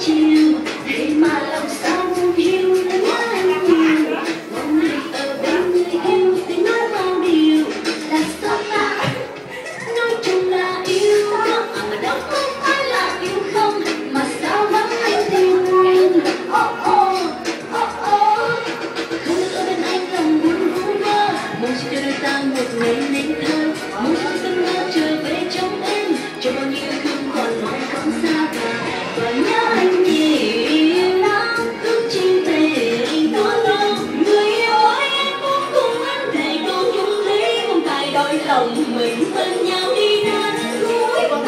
chiều để mà lòng sao không hiểu đã nhớ anh nhiều mong ngày ở bên người yêu để nói bao điều là sao ta? Nói chung là yêu đó, mà đâu không phải là yêu không, mà sao vẫn anh tìm em oh oh oh oh không được ở bên anh lòng buồn vu vơ. Mong chỉ cho đôi ta một ngày này đôi lòng mình bên nhau đi đến cuối con